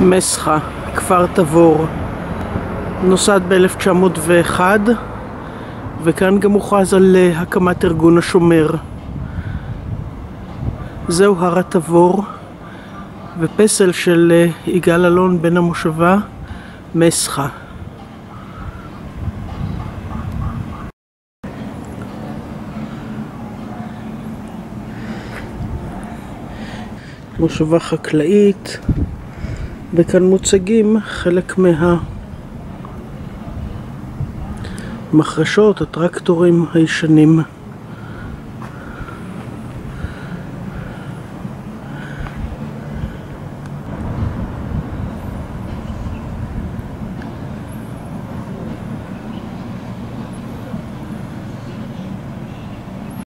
מסחה, כפר תבור. נוסד ב-1901 וכאן גם הוכרז על אה, הקמת ארגון השומר. זהו הר התבור ופסל של אה, יגאל אלון בן המושבה מסחה. מושבה חקלאית וכאן מוצגים חלק מהמחרשות, הטרקטורים הישנים